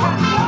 Oh.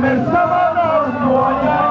Demen sabana,